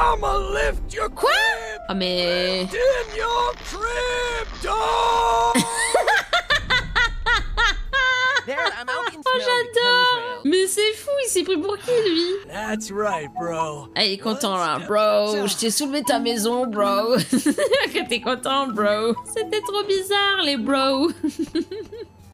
I'ma lift your Quoi? Ah mais... in Oh j'adore. Mais c'est fou, il s'est pris pour qui lui? That's right, bro. Ah il est content là, bro. Je t'ai soulevé ta maison, bro. T'es content, bro. C'était trop bizarre les bros.